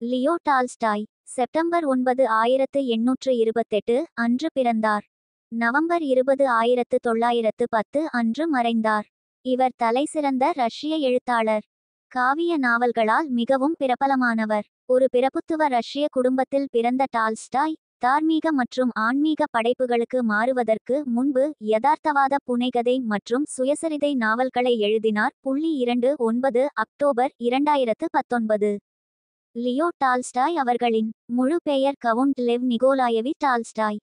Leo Tolstoy September ஒன்பது ஆயிரத்து எண்ணூற்று இருபத்தெட்டு அன்று பிறந்தார். நவம்பர் இருபது ஆயிரத்து தொள்ளாயிரத்து பத்து அன்று மறைந்தார். இவர் தலைசிறந்த ரஷ்ய எழுத்தாளர். காவிய நாவல்களால் மிகவும் பிரபலமானவர். ஒரு பிரபுத்துவ ரஷ்ய குடும்பத்தில் பிறந்த டால்ஸ்டாய் தார்மீக மற்றும் ஆன்மீக படைப்புகளுக்கு மாறுவதற்கு முன்பு யதார்த்தவாத புனைகதை மற்றும் சுயசரிதை நாவல்களை எழுதினார். புள்ளி இரண்டு ஒன்பது அக்டோபர் இரண்டாயிரத்து பத்தொன்பது. லியோ டால்ஸ்டாய் அவர்களின் முழு பெயர் count Lev Nikolayevich Tolstoy.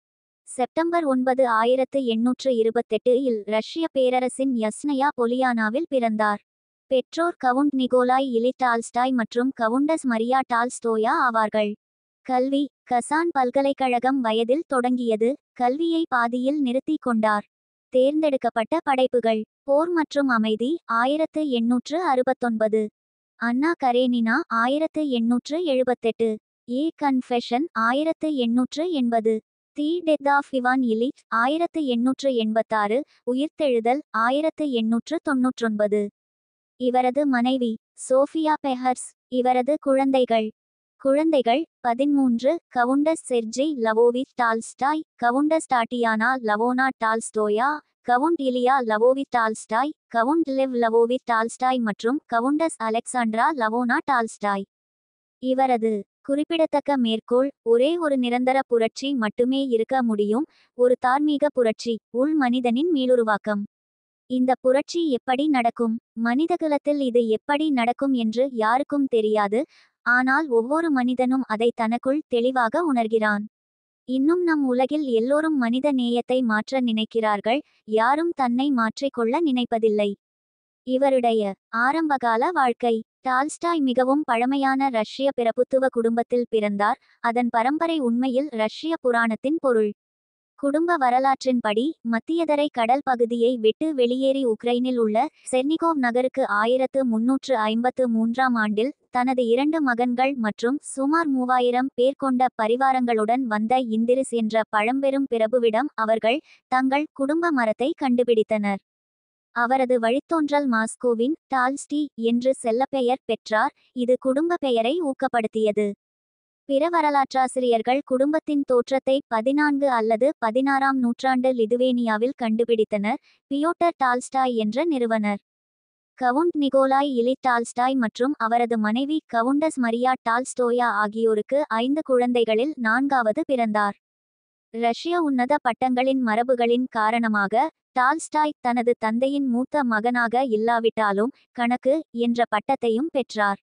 September ஒன்பது ஆயிரத்து எண்ணூற்று இருபத்தெட்டு இல் ரஷ்ய பேரரசின் யஸ்னயா பொலியானாவில் பிறந்தார். பெற்றோர் கவுண்ட் நிகோலாய் இலி டால்ஸ்டாய் மற்றும் கவுண்டஸ் மரியா டால்ஸ்டோயா ஆவார்கள். கல்வி கசான் பல்கலைக்கழகம் வயதில் தொடங்கியது கல்வியை பாதியில் நிறுத்திக் கொண்டார். தேர்ந்தெடுக்கப்பட்ட படைப்புகள் போர் மற்றும் அமைதி ஆயிரத்து எண்ணூற்று அறுபத்தொன்பது. அன்னா கரேனினா ஆயிரத்து எண்ணூற்று எழுபத்தெட்டு. ஏ கன்ஃபெஷன் ஆயிரத்து எண்ணூற்று எண்பது. The death of Ivan Ilyich ஆயிரத்து எண்ணூற்று எண்பத்தாறு. உயிர்த்தெழுதல் ஆயிரத்து எண்ணூற்று தொன்னூற்றொன்பது இவரது மனைவி சோஃபியா பெஹர்ஸ். இவரது குழந்தைகள். குழந்தைகள் பதிமூன்று countess Sergei Lvovich Tolstoy. Countess Tatiana Lvovna Tolstaya. Count Ilya Lvovich Tolstoy count Lev Lvovich Tolstoy மற்றும் கவுண்டஸ் அலெக்சாண்ட்ரா லவோனா டால்ஸ்டாய். இவரது குறிப்பிடத்தக்க மேற்கோள் ஒரே ஒரு நிரந்தர புரட்சி மட்டுமே இருக்க முடியும் ஒரு தார்மீக புரட்சி உள் மனிதனின் மீளுருவாக்கம். இந்த புரட்சி எப்படி நடக்கும்? மனிதகுலத்தில் இது எப்படி நடக்கும் என்று யாருக்கும் தெரியாது ஆனால் ஒவ்வொரு மனிதனும் அதை தனக்குள் தெளிவாக உணர்கிறான். இன்னும் நம் உலகில் எல்லோரும் மனித நேயத்தை மாற்ற நினைக்கிறார்கள் யாரும் தன்னை மாற்றிக்கொள்ள நினைப்பதில்லை. இவருடைய ஆரம்பகால வாழ்க்கை. டால்ஸ்டாய் மிகவும் பழமையான ரஷ்ய பிரபுத்துவ குடும்பத்தில் பிறந்தார் அதன் பரம்பரை உண்மையில் ரஷ்ய புராணத்தின் பொருள். குடும்ப வரலாற்றின்படி மத்தியதரை கடல் பகுதியை விட்டு வெளியேறி உக்ரைனில் உள்ள செர்னிகோவ் நகருக்கு ஆயிரத்து முன்னூற்று ஐம்பத்து மூன்றாம் ஆண்டில் தனது இரண்டு மகன்கள் மற்றும் சுமார் மூவாயிரம் பேர் கொண்ட பரிவாரங்களுடன் வந்த இந்திரிஸ் என்ற பழம்பெரும் பிரபுவிடம் அவர்கள் தங்கள் குடும்ப மரத்தை கண்டுபிடித்தனர். அவரது வழித்தோன்றல் மாஸ்கோவின் டால்ஸ்டி என்று செல்லப்பெயர் பெற்றார். இது குடும்ப பெயரை ஊக்கப்படுத்தியது. பிற வரலாற்றாசிரியர்கள் குடும்பத்தின் தோற்றத்தை பதினான்கு அல்லது பதினாறாம் நூற்றாண்டு லிதுவேனியாவில் கண்டுபிடித்தனர். பியோட்டர் டால்ஸ்டாய் என்ற நிறுவனர். கவுண்ட் நிகோலாய் இலி டால்ஸ்டாய் மற்றும் அவரது மனைவி கவுண்டஸ் மரியா டால்ஸ்டோயா ஆகியோருக்கு ஐந்து குழந்தைகளில் நான்காவது பிறந்தார். ரஷ்ய உன்னத பட்டங்களின் மரபுகளின் காரணமாக டால்ஸ்டாய் தனது தந்தையின் மூத்த மகனாக இல்லாவிட்டாலும் கணக்கு என்ற பட்டத்தையும் பெற்றார்.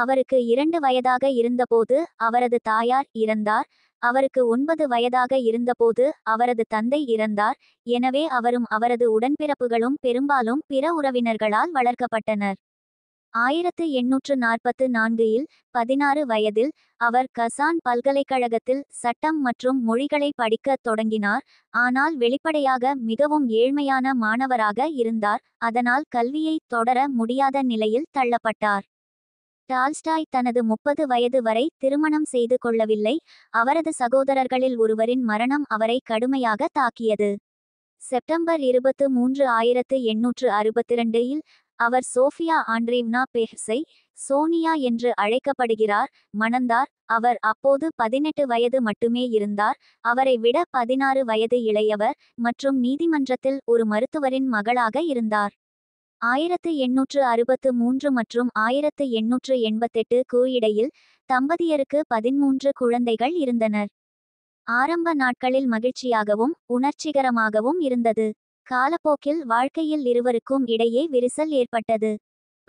அவருக்கு இரண்டு வயதாக இருந்தபோது அவரது தாயார் இறந்தார். அவருக்கு ஒன்பது வயதாக இருந்தபோது அவரது தந்தை இறந்தார். எனவே அவரும் அவரது உடன்பிறப்புகளும் பெரும்பாலும் பிற உறவினர்களால் வளர்க்கப்பட்டனர். ஆயிரத்து எண்ணூற்று நாற்பத்து நான்கில் பதினாறு வயதில் அவர் கசான் பல்கலைக்கழகத்தில் சட்டம் மற்றும் மொழிகளை படிக்கத் தொடங்கினார். ஆனால் வெளிப்படையாக மிகவும் ஏழ்மையான மாணவராக இருந்தார். அதனால் கல்வியை தொடர முடியாத நிலையில் தள்ளப்பட்டார். டால்ஸ்டாய் தனது முப்பது வயது வரை திருமணம் செய்து கொள்ளவில்லை. அவரது சகோதரர்களில் ஒருவரின் மரணம் அவரை கடுமையாக தாக்கியது. செப்டம்பர் இருபத்து மூன்று ஆயிரத்து எண்ணூற்று அறுபத்திரண்டில் அவர் சோஃபியா ஆண்ட்ரீவ்னா பெஹ்ஸை சோனியா என்று அழைக்கப்படுகிறார். மணந்தார் அவர் அப்போது பதினெட்டு வயது மட்டுமே இருந்தார். அவரை விட பதினாறு வயது இளையவர் மற்றும் நீதிமன்றத்தில் ஒரு மருத்துவரின் மகளாக இருந்தார். ஆயிரத்து எண்ணூற்று அறுபத்து மூன்று மற்றும் ஆயிரத்து எண்ணூற்று எண்பத்தெட்டு கு இடையில் தம்பதியருக்கு பதிமூன்று குழந்தைகள் இருந்தனர். ஆரம்ப நாட்களில் மகிழ்ச்சியாகவும் உணர்ச்சிகரமாகவும் இருந்தது. காலப்போக்கில் வாழ்க்கையில் இருவருக்கும் இடையே விரிசல் ஏற்பட்டது.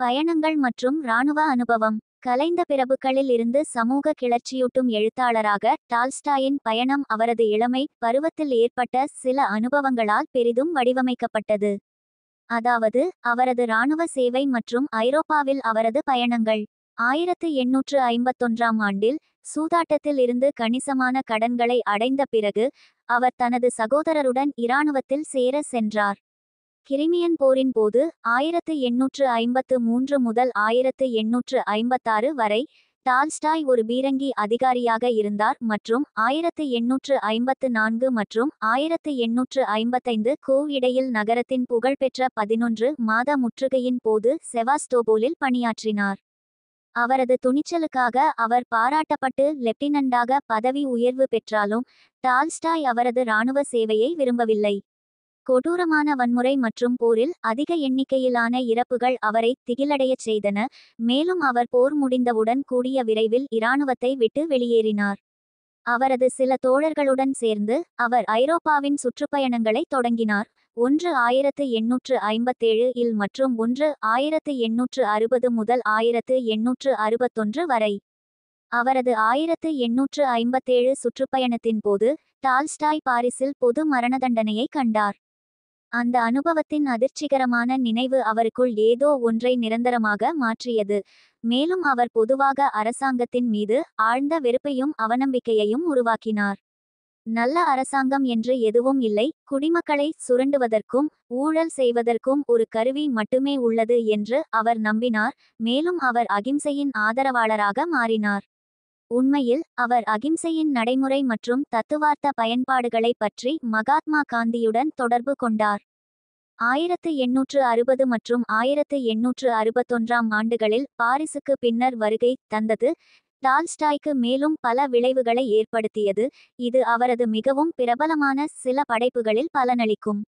பயணங்கள் மற்றும் இராணுவ அனுபவம். கலைந்த பிறப்புகளில் இருந்து சமூக கிளர்ச்சியூட்டும் எழுத்தாளராக டால்ஸ்டாயின் பயணம் அவரது இளமை பருவத்தில் ஏற்பட்ட சில அனுபவங்களால் பெரிதும் வடிவமைக்கப்பட்டது. அதாவது அவரது இராணுவ சேவை மற்றும் ஐரோப்பாவில் அவரது பயணங்கள். ஆயிரத்து எண்ணூற்று ஐம்பத்தொன்றாம் ஆண்டில் சூதாட்டத்தில் இருந்து கணிசமான கடன்களை அடைந்த பிறகு அவர் தனது சகோதரருடன் இராணுவத்தில் சேர சென்றார். கிரிமியன் போரின் போது ஆயிரத்து எண்ணூற்று ஐம்பத்து மூன்று முதல் ஆயிரத்து எண்ணூற்று ஐம்பத்தாறு வரை டால்ஸ்டாய் ஒரு பீரங்கி அதிகாரியாக இருந்தார் மற்றும் ஆயிரத்து எண்ணூற்று ஐம்பத்து நான்கு மற்றும் ஆயிரத்து எண்ணூற்று ஐம்பத்தைந்து கு இடையில் நகரத்தின் புகழ்பெற்ற பதினொன்று மாத முற்றுகையின் போது செவாஸ்டோபோலில் பணியாற்றினார். அவரது துணிச்சலுக்காக அவர் பாராட்டப்பட்டு லெப்டினண்டாக பதவி உயர்வு பெற்றாலும் டால்ஸ்டாய் அவரது இராணுவ சேவையை விரும்பவில்லை. கொடூரமான வன்முறை மற்றும் போரில் அதிக எண்ணிக்கையிலான இறப்புகள் அவரை திகிலடையச் செய்தன மேலும் அவர் போர் முடிந்தவுடன் கூடிய விரைவில் இராணுவத்தை விட்டு வெளியேறினார். அவரது சில தோழர்களுடன் சேர்ந்து அவர் ஐரோப்பாவின் சுற்றுப்பயணங்களை தொடங்கினார். ஒன்று ஆயிரத்து எண்ணூற்று ஐம்பத்தேழு இல் மற்றும் ஒன்று ஆயிரத்து எண்ணூற்று அறுபது முதல் ஆயிரத்து எண்ணூற்று அறுபத்தொன்று வரை. அவரது ஆயிரத்து எண்ணூற்று ஐம்பத்தேழு சுற்றுப்பயணத்தின் போது டால்ஸ்டாய் பாரிஸில் பொது மரண தண்டனையை கண்டார். அந்த அனுபவத்தின் அதிர்ச்சிகரமான நினைவு அவருக்குள் ஏதோ ஒன்றை நிரந்தரமாக மாற்றியது. மேலும் அவர் பொதுவாக அரசாங்கத்தின் மீது ஆழ்ந்த வெறுப்பையும் அவநம்பிக்கையையும் உருவாக்கினார். நல்ல அரசாங்கம் என்று எதுவும் இல்லை. குடிமக்களை சுரண்டுவதற்கும் ஊழல் செய்வதற்கும் ஒரு கருவி மட்டுமே உள்ளது என்று அவர் நம்பினார். மேலும் அவர் அகிம்சையின் ஆதரவாளராக மாறினார். உண்மையில் அவர் அகிம்சையின் நடைமுறை மற்றும் தத்துவார்த்த பயன்பாடுகளை பற்றி மகாத்மா காந்தியுடன் தொடர்பு கொண்டார். ஆயிரத்து எண்ணூற்று அறுபது மற்றும் ஆயிரத்து எண்ணூற்று அறுபத்தொன்றாம் ஆண்டுகளில் பாரிசுக்கு பின்னர் வருகை தந்தது. டால்ஸ்டாய்க்கு மேலும் பல விளைவுகளை ஏற்படுத்தியது. இது அவரது மிகவும் பிரபலமான சில படைப்புகளில் பலனளிக்கும்.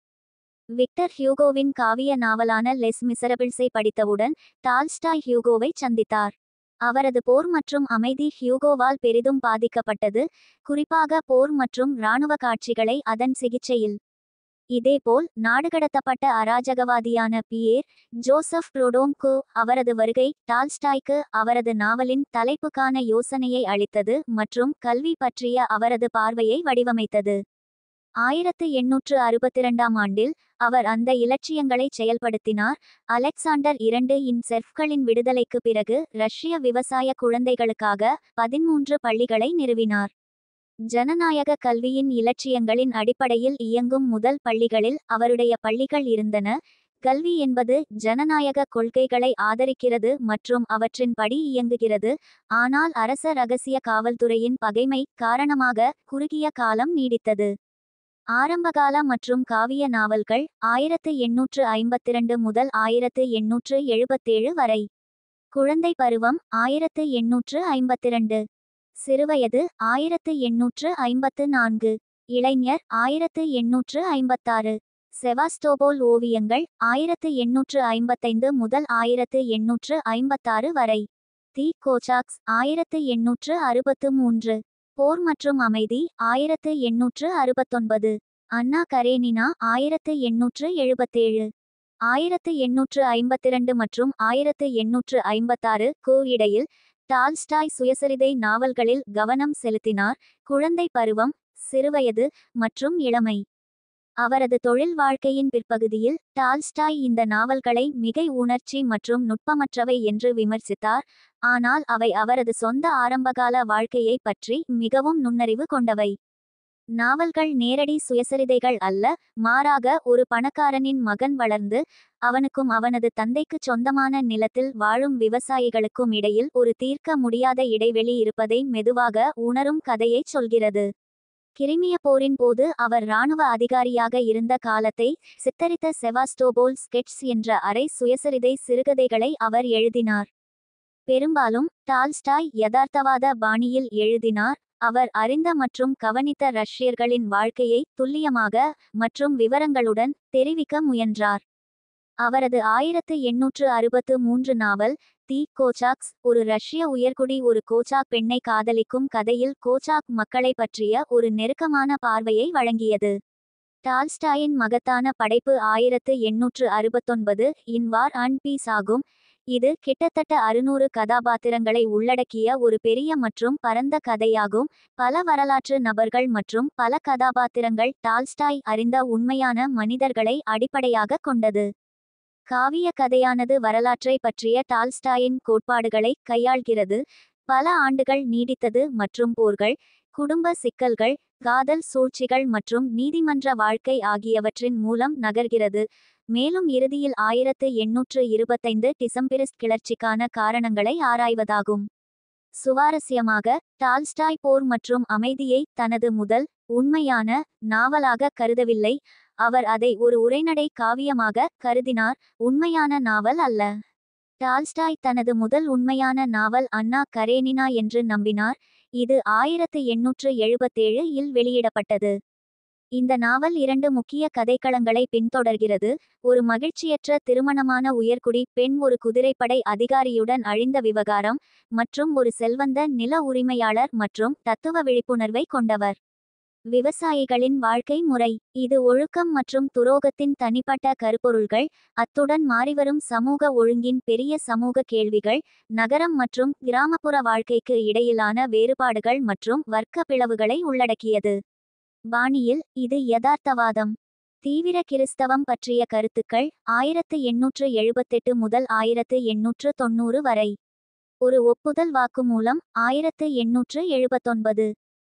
விக்டர் ஹியூகோவின் காவிய நாவலான லெஸ் மிசரபிள்ஸை படித்தவுடன் டால்ஸ்டாய் ஹியூகோவை சந்தித்தார். அவரது போர் மற்றும் அமைதி ஹியூகோவால் பெரிதும் பாதிக்கப்பட்டது குறிப்பாக போர் மற்றும் இராணுவ காட்சிகளை அதன் சிகிச்சையில். இதேபோல் நாடுகடத்தப்பட்ட அராஜகவாதியான பியேர் ஜோசப் புரோடோம்கோ அவரது வருகை டால்ஸ்டாய்க்கு அவரது நாவலின் தலைப்புக்கான யோசனையை அளித்தது மற்றும் கல்வி பற்றிய அவரது பார்வையை வடிவமைத்தது. ஆயிரத்து எண்ணூற்று அறுபத்திரண்டாம் ஆண்டில் அவர் அந்த இலட்சியங்களை செயல்படுத்தினார். அலெக்சாண்டர் இரண்டு இன் செர்ஃப்களின் விடுதலைக்கு பிறகு ரஷ்ய விவசாய குழந்தைகளுக்காக பதிமூன்று பள்ளிகளை நிறுவினார். ஜனநாயக கல்வியின் இலட்சியங்களின் அடிப்படையில் இயங்கும் முதல் பள்ளிகளில் அவருடைய பள்ளிகள் இருந்தன. கல்வி என்பது ஜனநாயக கொள்கைகளை ஆதரிக்கிறது மற்றும் அவற்றின் படி இயங்குகிறது. ஆனால் அரச ரகசிய காவல்துறையின் பகைமை காரணமாக குறுகிய காலம் நீடித்தது. ஆரம்பகால மற்றும் காவிய நாவல்கள் ஆயிரத்து எண்ணூற்று ஐம்பத்திரண்டு முதல் ஆயிரத்து எண்ணூற்று எழுபத்தேழு வரை. குழந்தை பருவம் ஆயிரத்து எண்ணூற்று ஐம்பத்திரண்டு. சிறுவயது ஆயிரத்து எண்ணூற்று ஐம்பத்து நான்கு. இளைஞர் ஆயிரத்து எண்ணூற்று ஐம்பத்தாறு. செவாஸ்டோபோல் ஓவியங்கள் ஆயிரத்து எண்ணூற்று ஐம்பத்தைந்து முதல் ஆயிரத்து எண்ணூற்று ஐம்பத்தாறு வரை. தி கோச்சாக்ஸ் ஆயிரத்து எண்ணூற்று அறுபத்து மூன்று. போர் மற்றும் அமைதி ஆயிரத்து எண்ணூற்று அறுபத்தொன்பது. அண்ணா கரேனினா ஆயிரத்து எண்ணூற்று எழுபத்தேழு. ஆயிரத்து எண்ணூற்று ஐம்பத்திரண்டு மற்றும் ஆயிரத்து எண்ணூற்று ஐம்பத்தாறு கு இடையில் டால்ஸ்டாய் சுயசரிதை நாவல்களில் கவனம் செலுத்தினார் குழந்தை பருவம் சிறுவயது மற்றும் இளமை. அவரது தொழில் வாழ்க்கையின் பிற்பகுதியில் டால்ஸ்டாய் இந்த நாவல்களை மிகை உணர்ச்சி மற்றும் நுட்பமற்றவை என்று விமர்சித்தார் ஆனால் அவை அவரது சொந்த ஆரம்பகால வாழ்க்கையை பற்றி மிகவும் நுண்ணறிவு கொண்டவை. நாவல்கள் நேரடி சுயசரிதைகள் அல்ல மாறாக ஒரு பணக்காரனின் மகன் வளர்ந்து அவனுக்கும் அவனது தந்தைக்குச் சொந்தமான நிலத்தில் வாழும் விவசாயிகளுக்கும் இடையில் ஒரு தீர்க்க முடியாத இடைவெளி இருப்பதை மெதுவாக உணரும் கதையைச் சொல்கிறது. கிரிமிய போரின் போது அவர் இராணுவ அதிகாரியாக இருந்த காலத்தை சித்தரித்த செவாஸ்டோபோல் ஸ்கெட்ஸ் என்ற அரை சுயசரிதை சிறுகதைகளை அவர் எழுதினார். பெரும்பாலும் டால்ஸ்டாய் யதார்த்தவாத பாணியில் எழுதினார். அவர் அறிந்த மற்றும் கவனித்த ரஷ்யர்களின் வாழ்க்கையை துல்லியமாக மற்றும் விவரங்களுடன் தெரிவிக்க முயன்றார். அவரது ஆயிரத்து எண்ணூற்று அறுபத்து மூன்று நாவல் தி கோச்சாக்ஸ் ஒரு ரஷ்ய உயர்குடி ஒரு கோச்சாக் பெண்ணை காதலிக்கும் கதையில் கோச்சாக் மக்களை பற்றிய ஒரு நெருக்கமான பார்வையை வழங்கியது. டால்ஸ்டாயின் மகத்தான படைப்பு ஆயிரத்து எண்ணூற்று அறுபத்தொன்பது இன் வார் அண்ட் பீஸ் ஆகும். இது கிட்டத்தட்ட அறுநூறு கதாபாத்திரங்களை உள்ளடக்கிய ஒரு பெரிய மற்றும் பரந்த கதையாகும். பல வரலாற்று நபர்கள் மற்றும் பல கதாபாத்திரங்கள் டால்ஸ்டாய் அறிந்த உண்மையான மனிதர்களை அடிப்படையாக கொண்டது. காவிய கதையானது வரலாற்றை பற்றிய டால்ஸ்டாயின் கோட்பாடுகளை கையாள்கிறது. பல ஆண்டுகள் நீடித்தது மற்றும் போர்கள் குடும்ப சிக்கல்கள் காதல் சூழ்ச்சிகள் மற்றும் நீதிமன்ற வாழ்க்கை ஆகியவற்றின் மூலம் நகர்கிறது. மேலும் இறுதியில் ஆயிரத்து எண்ணூற்று இருபத்தைந்து டிசம்பிரிஸ்ட் கிளர்ச்சிக்கான காரணங்களை ஆராய்வதாகும். சுவாரஸ்யமாக டால்ஸ்டாய் போர் மற்றும் அமைதியை தனது முதல் உண்மையான நாவலாக கருதவில்லை. அவர் அதை ஒரு உரைநடை காவியமாக கருதினார். உண்மையான நாவல் அல்ல. டால்ஸ்டாய் தனது முதல் உண்மையான நாவல் அண்ணா கரேனினா என்று நம்பினார். இது ஆயிரத்து எண்ணூற்று எழுபத்தேழு இல் வெளியிடப்பட்டது. இந்த நாவல் இரண்டு முக்கிய கதைக்களங்களை பின்தொடர்கிறது. ஒரு மகிழ்ச்சியற்ற திருமணமான உயர்குடி பெண் ஒரு குதிரைப்படை அதிகாரியுடன் அழிந்த விவகாரம் மற்றும் ஒரு செல்வந்த நில உரிமையாளர் மற்றும் தத்துவ விழிப்புணர்வை கொண்டவர். விவசாயிகளின் வாழ்க்கை முறை. இது ஒழுக்கம் மற்றும் துரோகத்தின் தனிப்பட்ட கருப்பொருள்கள். அத்துடன் மாறிவரும் சமூக ஒழுங்கின் பெரிய சமூக கேள்விகள். நகரம் மற்றும் கிராமப்புற வாழ்க்கைக்கு இடையிலான வேறுபாடுகள் மற்றும் வர்க்க பிளவுகளை உள்ளடக்கியது. பாணியில் இது யதார்த்தவாதம். தீவிர கிறிஸ்தவம் பற்றிய கருத்துக்கள் ஆயிரத்து எண்ணூற்று எழுபத்தெட்டு முதல் ஆயிரத்து எண்ணூற்று தொண்ணூறு வரை. ஒரு ஒப்புதல் வாக்குமூலம் ஆயிரத்து எண்ணூற்று எழுபத்தொன்பது.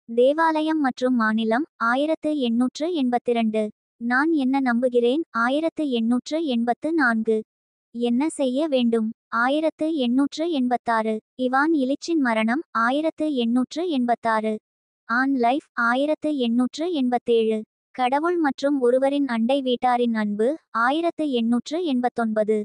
தேவாலயம் மற்றும் மாநிலம் ஆயிரத்து எண்ணூற்று எண்பத்திரண்டு. நான் என்ன நம்புகிறேன்? ஆயிரத்து எண்ணூற்று எண்பத்து நான்கு. என்ன செய்ய வேண்டும்? ஆயிரத்து எண்ணூற்று எண்பத்தாறு. இவான் இலிச்சின் மரணம் ஆயிரத்து எண்ணூற்று எண்பத்தாறு. ஆன் லைஃப் ஆயிரத்து எண்ணூற்று எண்பத்தேழு. கடவுள் மற்றும் ஒருவரின் அண்டை வீட்டாரின் அன்பு ஆயிரத்து எண்ணூற்று எண்பத்தொன்பது.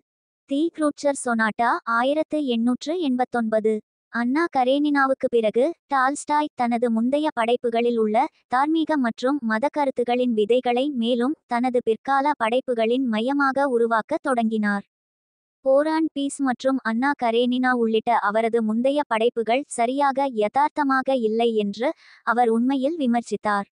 தி க்ரூட்சர் சொனாட்டா ஆயிரத்து எண்ணூற்று எண்பத்தொன்பது. அன்னா கரேனினாவுக்கு பிறகு டால்ஸ்டாய் தனது முந்தைய படைப்புகளில் உள்ள தார்மீக மற்றும் மத கருத்துகளின் விதைகளை மேலும் தனது பிற்கால படைப்புகளின் மையமாக உருவாக்கத் தொடங்கினார். போரான் பீஸ் மற்றும் அன்னா கரேனினா உள்ளிட்ட அவரது முந்தைய படைப்புகள் சரியாக யதார்த்தமாக இல்லை என்று அவர் உண்மையில் விமர்சித்தார்.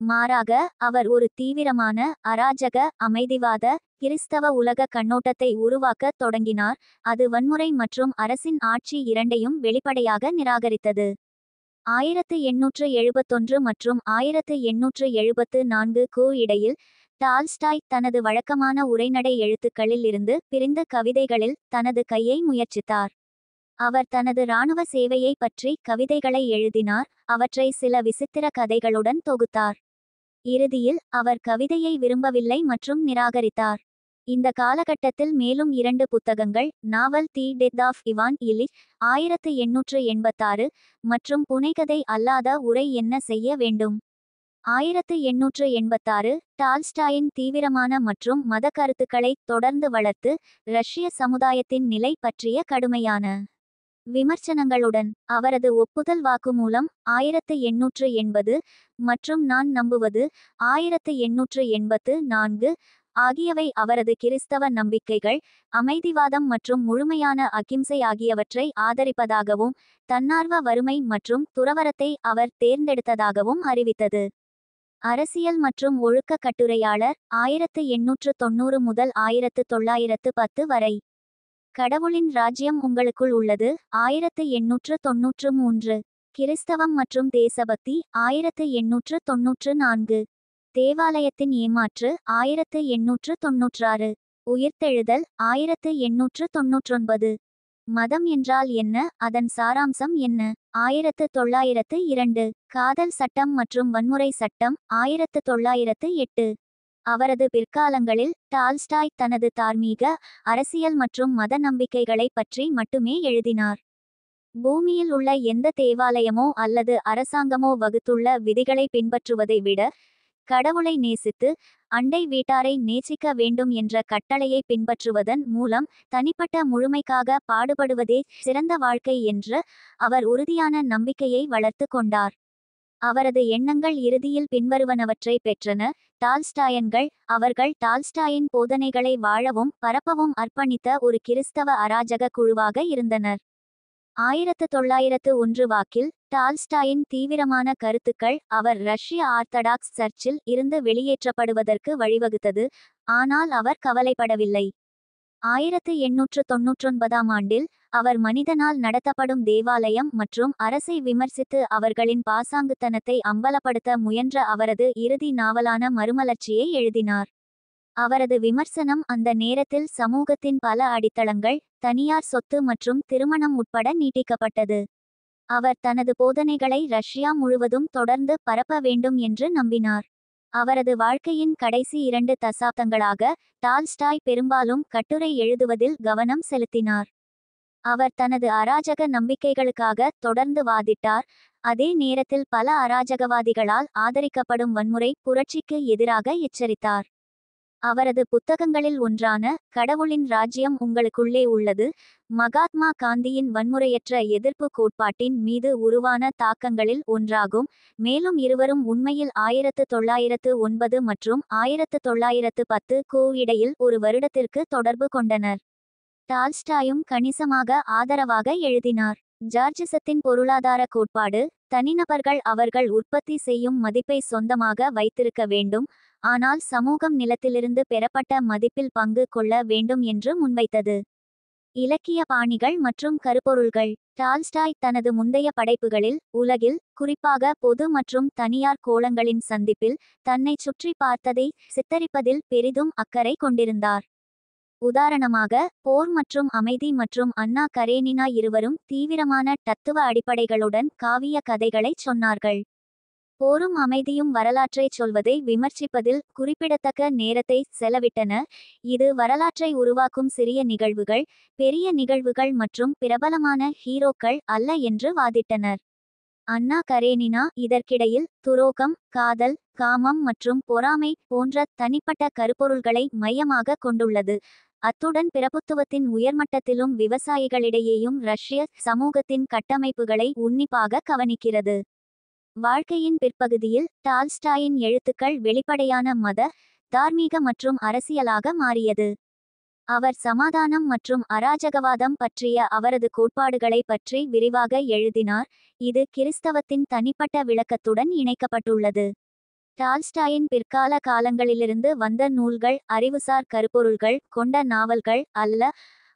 மாறாக அவர் ஒரு தீவிரமான அராஜக அமைதிவாத கிறிஸ்தவ உலக கண்ணோட்டத்தை உருவாக்கத் தொடங்கினார். அது வன்முறை மற்றும் அரசின் ஆட்சி இரண்டையும் வெளிப்படையாக நிராகரித்தது. ஆயிரத்து எண்ணூற்று எழுபத்தொன்று மற்றும் ஆயிரத்து எண்ணூற்று எழுபத்து நான்கு கு இடையில் டால்ஸ்டாய் தனது வழக்கமான உரைநடை எழுத்துக்களில் இருந்து பிரிந்த கவிதைகளில் தனது கையை முயற்சித்தார். அவர் தனது இராணுவ சேவையை பற்றி கவிதைகளை எழுதினார். அவற்றை சில விசித்திர கதைகளுடன் தொகுத்தார். இறுதியில் அவர் கவிதையை விரும்பவில்லை மற்றும் நிராகரித்தார். இந்த காலகட்டத்தில் மேலும் இரண்டு புத்தகங்கள் நாவல் the death of Ivan Ilyich ஆயிரத்து எண்ணூற்று எண்பத்தாறு மற்றும் புனைகதை அல்லாத உரை என்ன செய்ய வேண்டும்? ஆயிரத்து எண்ணூற்று எண்பத்தாறு டால்ஸ்டாயின் தீவிரமான மற்றும் மத கருத்துக்களை தொடர்ந்து வளர்த்து ரஷ்ய சமுதாயத்தின் நிலை பற்றிய கடுமையான விமர்சனங்களுடன் அவரது ஒப்புதல் வாக்குமூலம் ஆயிரத்து எண்ணூற்று எண்பது மற்றும் நான் நம்புவது ஆயிரத்து எண்ணூற்று எண்பத்து நான்கு ஆகியவை அவரது கிறிஸ்தவ நம்பிக்கைகள் அமைதிவாதம் மற்றும் முழுமையான அகிம்சை ஆகியவற்றை ஆதரிப்பதாகவும் தன்னார்வ வறுமை மற்றும் துறவரத்தை அவர் தேர்ந்தெடுத்ததாகவும் அறிவித்தது. அரசியல் மற்றும் ஒழுக்க கட்டுரையாளர் ஆயிரத்து எண்ணூற்று தொண்ணூறு முதல் ஆயிரத்து தொள்ளாயிரத்து பத்து வரை. கடவுளின் ராஜ்யம் உங்களுக்குள் உள்ளது. ஆயிரத்து எண்ணூற்று தொன்னூற்று மூன்று. கிறிஸ்தவம் மற்றும் தேசபக்தி ஆயிரத்து எண்ணூற்று தொன்னூற்று நான்கு. தேவாலயத்தின் ஏமாற்று ஆயிரத்து எண்ணூற்று தொன்னூற்றாறு உயிர்த்தெழுதல் ஆயிரத்து எண்ணூற்று தொன்னூற்றொன்பது மதம் என்றால் என்ன? அதன் சாராம்சம் என்ன? ஆயிரத்து தொள்ளாயிரத்து இரண்டு. காதல் சட்டம் மற்றும் வன்முறை சட்டம் ஆயிரத்து தொள்ளாயிரத்து எட்டு. அவரது பிற்காலங்களில் டால்ஸ்டாய் தனது தார்மீக அரசியல் மற்றும் மத நம்பிக்கைகளை பற்றி மட்டுமே எழுதினார். பூமியில் உள்ள எந்த தேவாலயமோ அல்லது அரசாங்கமோ வகுத்துள்ள விதிகளை பின்பற்றுவதை விட கடவுளை நேசித்து அண்டை வீட்டாரை நேசிக்க வேண்டும் என்ற கட்டளையை பின்பற்றுவதன் மூலம் தனிப்பட்ட முழுமைக்காக பாடுபடுவதே சிறந்த வாழ்க்கை என்று அவர் உறுதியான நம்பிக்கையை வளர்த்து கொண்டார். அவரது எண்ணங்கள் இறுதியில் பின்வருவனவற்றை பெற்றன. டால்ஸ்டாயன்கள் அவர்கள் டால்ஸ்டாயின் போதனைகளை வாழவும் பரப்பவும் அர்ப்பணித்த ஒரு கிறிஸ்தவ அராஜக குழுவாக இருந்தனர். ஆயிரத்து தொள்ளாயிரத்து ஒன்று வாக்கில் டால்ஸ்டாயின் தீவிரமான கருத்துக்கள் அவர் ரஷ்ய ஆர்த்தடாக்ஸ் சர்ச்சில் இருந்து வெளியேற்றப்படுவதற்கு வழிவகுத்தது. ஆனால் அவர் கவலைப்படவில்லை. ஆயிரத்து எண்ணூற்று தொன்னூற்றொன்பதாம் ஆண்டில் அவர் மனிதனால் நடத்தப்படும் தேவாலயம் மற்றும் அரசை விமர்சித்து அவர்களின் பாசாங்குத்தனத்தை அம்பலப்படுத்த முயன்ற அவரது இறுதி நாவலான மறுமலர்ச்சியை எழுதினார். அவரது விமர்சனம் அந்த நேரத்தில் சமூகத்தின் பல அடித்தளங்கள் தனியார் சொத்து மற்றும் திருமணம் உட்பட நீட்டிக்கப்பட்டது. அவர் தனது போதனைகளை ரஷ்யா முழுவதும் தொடர்ந்து பரப்ப வேண்டும் என்று நம்பினார். அவரது வாழ்க்கையின் கடைசி இரண்டு தசாப்தங்களாக டால்ஸ்டாய் பெரும்பாலும் கட்டுரை எழுதுவதில் கவனம் செலுத்தினார். அவர் தனது அராஜக நம்பிக்கைகளுக்காக தொடர்ந்து வாதிட்டார். அதே நேரத்தில் பல அராஜகவாதிகளால் ஆதரிக்கப்படும் வன்முறை புரட்சிக்கு எதிராக எச்சரித்தார். அவரது புத்தகங்களில் ஒன்றான கடவுளின் ராஜ்யம் உங்களுக்குள்ளே உள்ளது மகாத்மா காந்தியின் வன்முறையற்ற எதிர்ப்பு கோட்பாட்டின் மீது உருவான தாக்கங்களில் ஒன்றாகும். மேலும் இருவரும் உண்மையில் ஆயிரத்து தொள்ளாயிரத்து ஒன்பது மற்றும் ஆயிரத்து தொள்ளாயிரத்து பத்து கு இடையில் ஒரு வருடத்திற்கு தொடர்பு கொண்டனர். டால்ஸ்டாயும் கணிசமாக ஆதரவாக எழுதினார். ஜார்ஜிசத்தின் பொருளாதார கோட்பாடு தனிநபர்கள் அவர்கள் உற்பத்தி செய்யும் மதிப்பை சொந்தமாக வைத்திருக்க வேண்டும் ஆனால் சமூகம் நிலத்திலிருந்து பெறப்பட்ட மதிப்பில் பங்கு கொள்ள வேண்டும் என்று முன்வைத்தது. இலக்கிய பாணிகள் மற்றும் கருப்பொருள்கள் டால்ஸ்டாய் தனது முந்தைய படைப்புகளில் உலகில் குறிப்பாக பொது மற்றும் தனியார் கோளங்களின் சந்திப்பில் தன்னை சுற்றி பார்த்ததை சித்தரிப்பதில் பெரிதும் அக்கறை கொண்டிருந்தார். உதாரணமாக போர் மற்றும் அமைதி மற்றும் அண்ணா கரேனினா இருவரும் தீவிரமான தத்துவ அடிப்படைகளுடன் காவிய கதைகளை சொன்னார்கள். போரும் அமைதியும் வரலாற்றைச் சொல்வதை விமர்சிப்பதில் குறிப்பிடத்தக்க நேரத்தை செலவிட்டன. இது வரலாற்றை உருவாக்கும் சிறிய நிகழ்வுகள் பெரிய நிகழ்வுகள் மற்றும் பிரபலமான ஹீரோக்கள் அல்ல என்று வாதிட்டனர். அண்ணா கரேனினா இதற்கிடையில் துரோகம் காதல் காமம் மற்றும் பொறாமை போன்ற தனிப்பட்ட கருப்பொருள்களை மையமாக கொண்டுள்ளது. அத்துடன் பிரபுத்துவத்தின் உயர்மட்டத்திலும் விவசாயிகளிடையேயும் ரஷ்ய சமூகத்தின் கட்டமைப்புகளை உன்னிப்பாக கவனிக்கிறது. வாழ்க்கையின் பிற்பகுதியில் டால்ஸ்டாயின் எழுத்துக்கள் வெளிப்படையான மத தார்மீக மற்றும் அரசியலாக மாறியது. அவர் சமாதானம் மற்றும் அராஜகவாதம் பற்றிய அவரது கோட்பாடுகளை பற்றி விரிவாக எழுதினார். இது கிறிஸ்தவத்தின் தனிப்பட்ட விளக்கத்துடன் இணைக்கப்பட்டுள்ளது. டால்ஸ்டாயின் பிற்கால காலங்களிலிருந்து வந்த நூல்கள் அறிவுசார் கருப்பொருள்கள் கொண்ட நாவல்கள் அல்ல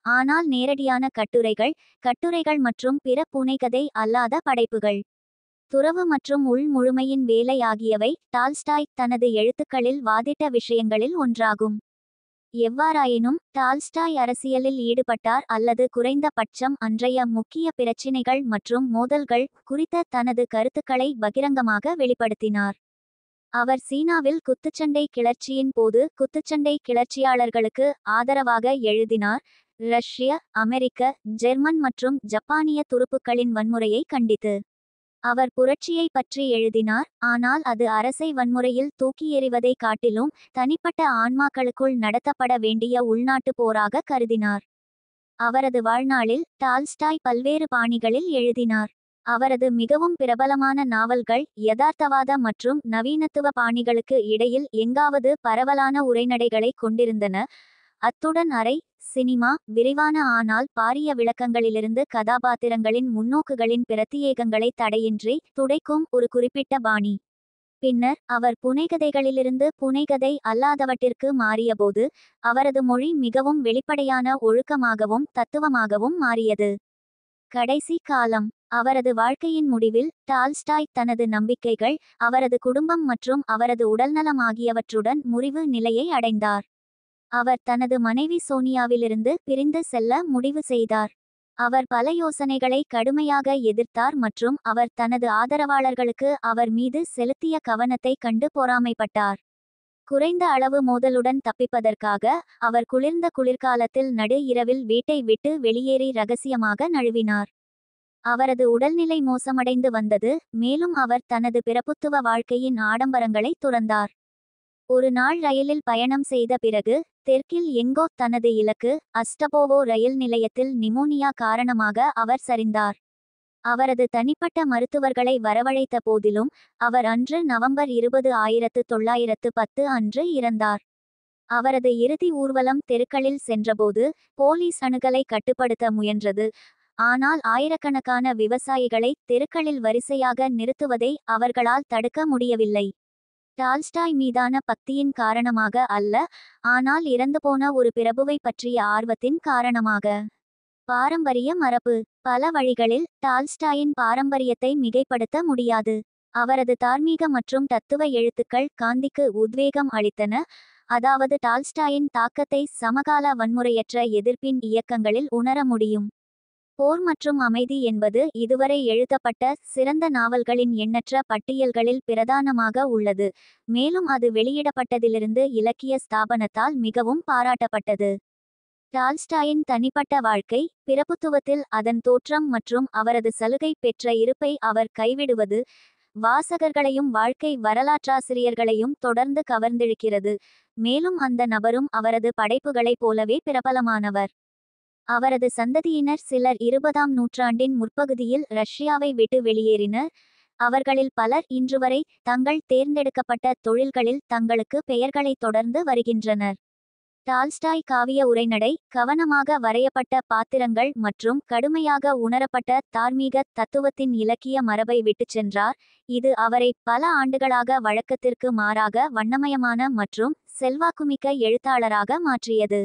ஆனால் நேரடியான கட்டுரைகள் கட்டுரைகள் மற்றும் பிற புனைகதை அல்லாத படைப்புகள். துறவு மற்றும் உள் முழுமையின் வேலை ஆகியவை டால்ஸ்டாய் தனது எழுத்துக்களில் வாதிட்ட விஷயங்களில் ஒன்றாகும். எவ்வாறாயினும் டால்ஸ்டாய் அரசியலில் ஈடுபட்டார் அல்லது குறைந்த பட்சம் அன்றைய முக்கிய பிரச்சினைகள் மற்றும் மோதல்கள் குறித்த தனது கருத்துக்களை பகிரங்கமாக வெளிப்படுத்தினார். அவர் சீனாவில் குத்துச்சண்டை கிளர்ச்சியின் போது குத்துச்சண்டை கிளர்ச்சியாளர்களுக்கு ஆதரவாக எழுதினார் ரஷ்ய அமெரிக்க ஜெர்மன் மற்றும் ஜப்பானிய துருப்புக்களின் வன்முறையை கண்டித்து. அவர் புரட்சியை பற்றி எழுதினார் ஆனால் அது அரசை வன்முறையில் தூக்கி எறிவதை காட்டிலும் தனிப்பட்ட ஆன்மாக்களுக்குள் நடத்தப்பட வேண்டிய உள்நாட்டு போராக கருதினார். அவரது வாழ்நாளில் டால்ஸ்டாய் பல்வேறு பாணிகளில் எழுதினார். அவரது மிகவும் பிரபலமான நாவல்கள் யதார்த்தவாத மற்றும் நவீனத்துவ பாணிகளுக்கு இடையில் எங்காவது பரவலான உரைநடைகளை கொண்டிருந்தன. அத்துடன் அறை சினிமா விரிவான ஆனால் பாரிய விளக்கங்களிலிருந்து கதாபாத்திரங்களின் முன்னோக்குகளின் பிரத்தியேகங்களை தடையின்றி துடைக்கும் ஒரு குறிப்பிட்ட பாணி. பின்னர் அவர் புனைகதைகளிலிருந்து புனைகதை அல்லாதவற்றிற்கு மாறியபோது அவரது மொழி மிகவும் வெளிப்படையான ஒழுக்கமாகவும் தத்துவமாகவும் மாறியது. கடைசி காலம் அவரது வாழ்க்கையின் முடிவில் டால்ஸ்டாய் தனது நம்பிக்கைகள் அவரது குடும்பம் மற்றும் அவரது உடல்நலம் ஆகியவற்றுடன் முறிவு நிலையை அடைந்தார். அவர் தனது மனைவி சோனியாவிலிருந்து பிரிந்து செல்ல முடிவு செய்தார். அவர் பல யோசனைகளை கடுமையாக எதிர்த்தார் மற்றும் அவர் தனது ஆதரவாளர்களுக்கு அவர் மீது செலுத்திய கவனத்தை கண்டு பொறாமைப்பட்டார். குறைந்த அளவு மோதலுடன் தப்பிப்பதற்காக அவர் குளிர்ந்த குளிர்காலத்தில் நடு இரவில் வீட்டை விட்டு வெளியேறி ரகசியமாக நழுவினார். அவரது உடல்நிலை மோசமடைந்து வந்தது மேலும் அவர் தனது பிறப்புத்துவ வாழ்க்கையின் ஆடம்பரங்களை துறந்தார். ஒரு நாள் ரயிலில் பயணம் செய்த பிறகு தெற்கில் எங்கோ தனது இலக்கு அஸ்டபோவோ ரயில் நிலையத்தில் நிமோனியா காரணமாக அவர் சரிந்தார். அவரது தனிப்பட்ட மருத்துவர்களை வரவழைத்த போதிலும் அவர் அன்று நவம்பர் இருபது ஆயிரத்து தொள்ளாயிரத்து பத்து அன்று இறந்தார். அவரது இறுதி ஊர்வலம் தெருக்களில் சென்றபோது போலீஸ் அணுகலை கட்டுப்படுத்த முயன்றது ஆனால் ஆயிரக்கணக்கான விவசாயிகளை தெருக்களில் வரிசையாக நிறுத்துவதை அவர்களால் தடுக்க முடியவில்லை. டால்ஸ்டாய் மீதான பக்தியின் காரணமாக அல்ல ஆனால் இறந்துபோன ஒரு பிரபுவை பற்றிய ஆர்வத்தின் காரணமாக. பாரம்பரிய மரபு. பல வழிகளில் டால்ஸ்டாயின் பாரம்பரியத்தை மிகைப்படுத்த முடியாது. அவரது தார்மீக மற்றும் தத்துவ எழுத்துக்கள் காந்திக்கு உத்வேகம் அளித்தன. அதாவது டால்ஸ்டாயின் தாக்கத்தை சமகால வன்முறையற்ற எதிர்ப்பின் இயக்கங்களில் உணர முடியும். போர் மற்றும் அமைதி என்பது இதுவரை எழுதப்பட்ட சிறந்த நாவல்களின் எண்ணற்ற பட்டியல்களில் பிரதானமாக உள்ளது. மேலும் அது வெளியிடப்பட்டதிலிருந்து இலக்கிய ஸ்தாபனத்தால் மிகவும் பாராட்டப்பட்டது. டால்ஸ்டாயின் தனிப்பட்ட வாழ்க்கை பிறப்புத்துவத்தில் அதன் தோற்றம் மற்றும் அவரது சலுகை பெற்ற இருப்பை அவர் கைவிடுவது வாசகர்களையும் வாழ்க்கை வரலாற்றாசிரியர்களையும் தொடர்ந்து கவர்ந்திழுக்கிறது. மேலும் அந்த நபரும் அவரது படைப்புகளைப் போலவே பிரபலமானவர். அவரது சந்ததியினர் சிலர் இருபதாம் நூற்றாண்டின் முற்பகுதியில் ரஷ்யாவை விட்டு வெளியேறினர். அவர்களில் பலர் இன்றுவரை தங்கள் தேர்ந்தெடுக்கப்பட்ட தொழில்களில் தங்களுக்கு பெயர்களை தொடர்ந்து வருகின்றனர். டால்ஸ்டாய் காவிய உரைநடை கவனமாக வரையப்பட்ட பாத்திரங்கள் மற்றும் கடுமையாக உணரப்பட்ட தார்மீக தத்துவத்தின் இலக்கிய மரபை விட்டுச் சென்றார். இது அவரை பல ஆண்டுகளாக வழக்கத்திற்கு மாறாக வண்ணமயமான மற்றும் செல்வாக்குமிக்க எழுத்தாளராக மாற்றியது.